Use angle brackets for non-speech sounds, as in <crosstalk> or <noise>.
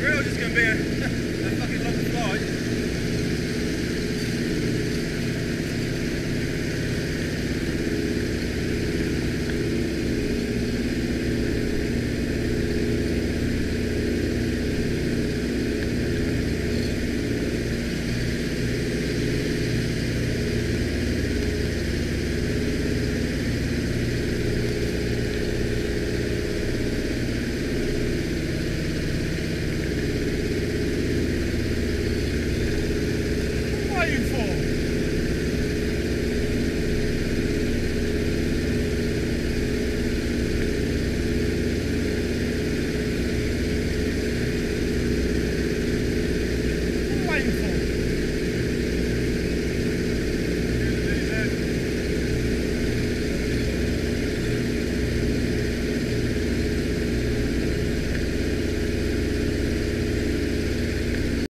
But it just to be a <laughs>